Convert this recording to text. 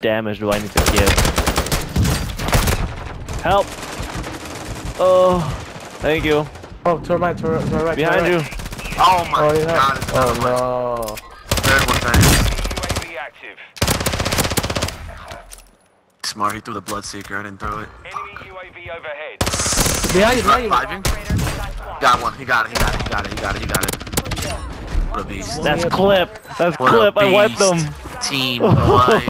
damage do I need to give? Help! Oh, thank you. Oh, to my, right, to to right. Behind you. Oh my Oh, yeah. god, it's Oh, no. Third one, third. Active. Smart, he threw the Bloodseeker, I didn't throw it. Enemy UAV overhead. Behind you, behind you. Got one, he got it, he got it, he got it, he got it, he got it. What a beast. That's clip. That's What clip. I wiped them. Team.